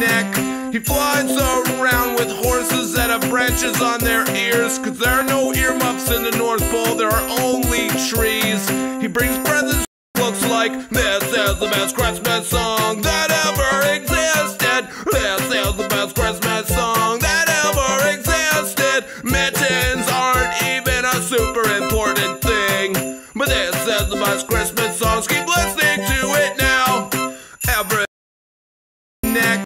neck. He flies around with horses that have branches on their ears, cause there are no earmuffs in the North Pole, there are only trees. He brings presents, looks like this is the best Christmas song that ever existed. This is the best Christmas song that ever existed. Mittens aren't even a super important thing, but this is the best Christmas song. Keep listening to it now. Every neck.